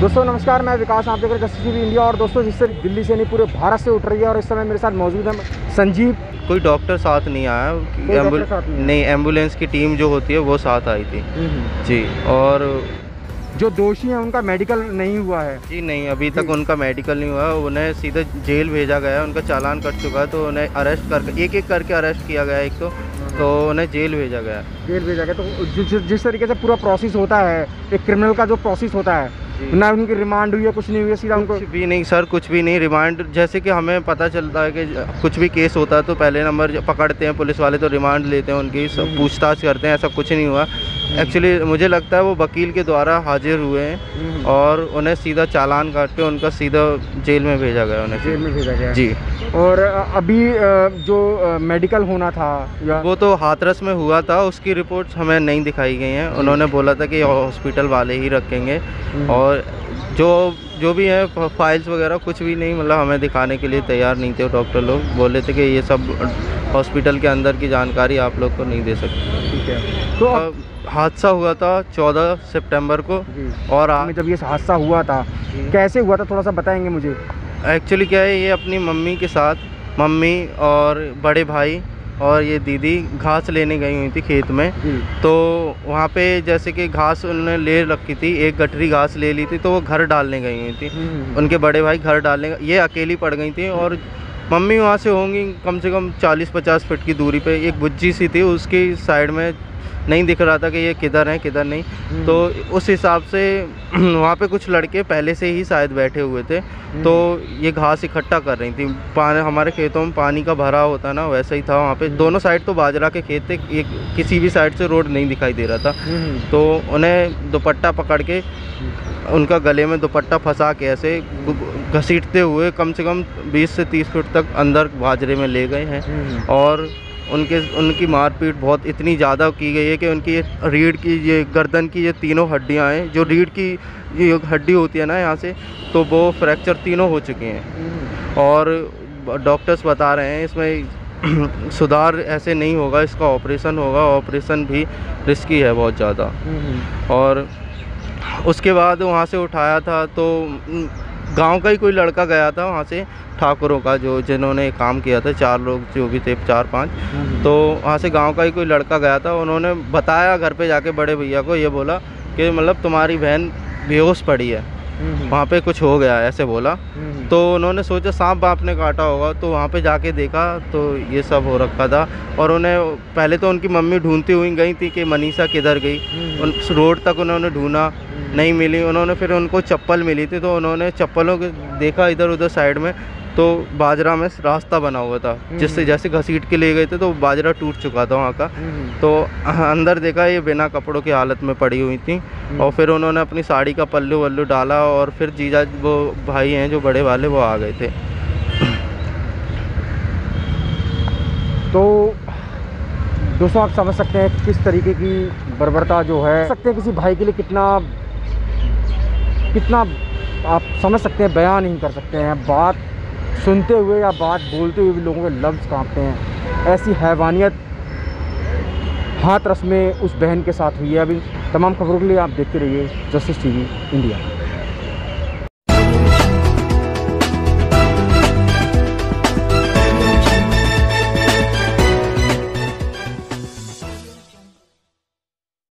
दोस्तों नमस्कार मैं विकास आप देख रहे हैं जस्टिस टीवी इंडिया और दोस्तों जिससे दिल्ली से नहीं पूरे भारत से उठ रही है और इस समय मेरे साथ मौजूद है संजीव। कोई डॉक्टर साथ नहीं आया एम्बुल नहीं एंबुलेंस की टीम जो होती है वो साथ आई थी। जी और जो दोषी हैं उनका मेडिकल नहीं हुआ है। जी नहीं अभी तक उनका मेडिकल नहीं हुआ। उन्हें सीधे जेल भेजा गया है उनका चालान कट चुका है तो उन्हें अरेस्ट करके एक एक करके अरेस्ट किया गया एक तो। तो उन्हें जेल भेजा गया जेल भेजा गया तो जिस तरीके से पूरा प्रोसेस होता है एक क्रिमिनल का जो प्रोसेस होता है। ना उनकी रिमांड हुई है कुछ नहीं हुई सीधा उनको कुछ भी नहीं सर कुछ भी नहीं रिमांड जैसे कि हमें पता चलता है कि कुछ भी केस होता है तो पहले नंबर पकड़ते हैं पुलिस वाले तो रिमांड लेते हैं उनकी सब हम्म। पूछताछ करते हैं ऐसा कुछ नहीं हुआ। एक्चुअली मुझे लगता है वो वकील के द्वारा हाजिर हुए हैं हम्म। और उन्हें सीधा चालान काट के उनका सीधा जेल में भेजा गया उन्हें। जेल में भेजा गया जी। और अभी जो मेडिकल होना था या वो तो हाथरस में हुआ था उसकी रिपोर्ट्स हमें नहीं दिखाई गई हैं। उन्होंने बोला था कि हॉस्पिटल वाले ही रखेंगे। और जो जो भी है फाइल्स वगैरह कुछ भी नहीं मतलब हमें दिखाने के लिए तैयार नहीं थे डॉक्टर लोग। बोले थे कि ये सब हॉस्पिटल के अंदर की जानकारी आप लोग को नहीं दे सकते। ठीक है। तो हादसा हुआ था 14 सितंबर को और में जब ये हादसा हुआ था कैसे हुआ था थोड़ा सा बताएँगे मुझे? एक्चुअली क्या है ये अपनी मम्मी के साथ मम्मी और बड़े भाई और ये दीदी घास लेने गई हुई थी खेत में। तो वहाँ पे जैसे कि घास उन्होंने ले रखी थी एक गठरी घास ले ली थी तो वो घर डालने गई हुई थी। हम्म। उनके बड़े भाई घर डालने ये अकेली पड़ गई थी और मम्मी वहाँ से होंगी कम से कम 40-50 फीट की दूरी पे। एक बुज्जी सी थी उसकी साइड में नहीं दिख रहा था कि ये किधर है किधर नहीं। हम्म। तो उस हिसाब से वहाँ पे कुछ लड़के पहले से ही शायद बैठे हुए थे। तो ये घास इकट्ठा कर रही थी। पानी हमारे खेतों में पानी का भरा होता ना वैसा ही था वहाँ पे। दोनों साइड तो बाजरा के खेत थे एक किसी भी साइड से रोड नहीं दिखाई दे रहा था। हम्म। तो उन्हें दुपट्टा पकड़ के उनका गले में दुपट्टा फंसा के ऐसे घसीटते हुए कम से कम 20 से 30 फुट तक अंदर बाजरे में ले गए हैं। हम्म। और उनके उनकी मारपीट बहुत इतनी ज़्यादा की गई है कि उनकी ये रीढ़ की ये गर्दन की ये तीनों हड्डियाँ हैं जो रीढ़ की ये हड्डी होती है ना यहाँ से तो वो फ्रैक्चर तीनों हो चुके हैं हम्म। और डॉक्टर्स बता रहे हैं इसमें सुधार ऐसे नहीं होगा इसका ऑपरेशन होगा ऑपरेशन भी रिस्की है बहुत ज़्यादा हम्म। और उसके बाद वहाँ से उठाया था तो गाँव का ही कोई लड़का गया था वहाँ से ठाकुरों का जो जिन्होंने काम किया था चार लोग जो भी थे चार पाँच हम्म। तो वहाँ से गाँव का ही कोई लड़का गया था उन्होंने बताया घर पे जाके बड़े भैया को ये बोला कि मतलब तुम्हारी बहन बेहोश पड़ी है। वहाँ पे कुछ हो गया ऐसे बोला। हम्म। तो उन्होंने सोचा सांप बाप ने काटा होगा तो वहाँ पे जाके देखा तो ये सब हो रखा था। और उन्हें पहले तो उनकी मम्मी ढूंढती हुई गई थी कि मनीषा किधर गई। हम्म। उन रोड तक उन्होंने ढूंढा नहीं मिली। उन्होंने फिर उनको चप्पल मिली थी तो उन्होंने चप्पलों के देखा इधर उधर साइड में तो बाजरा में रास्ता बना हुआ था जिससे जैसे घसीट के ले गए थे तो बाजरा टूट चुका था वहाँ का। हम्म। तो अंदर देखा ये बिना कपड़ों की हालत में पड़ी हुई थी और फिर उन्होंने अपनी साड़ी का पल्लू वल्लू डाला और फिर जीजा वो भाई हैं जो बड़े वाले वो आ गए थे। तो दोस्तों आप समझ सकते हैं किस तरीके की बर्बरता जो है। सकते हैं किसी भाई के लिए कितना कितना आप समझ सकते हैं बयान नहीं कर सकते हैं। बात सुनते हुए या बात बोलते हुए भी लोगों के लफ्ज़ कांपते हैं। ऐसी हैवानियत हाथ रस में उस बहन के साथ हुई है। अभी तमाम खबरों के लिए आप देखते रहिए जस्टिस टीवी इंडिया।